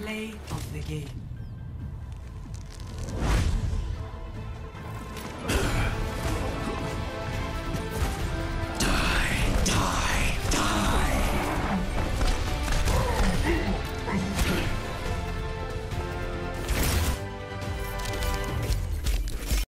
Play of the game.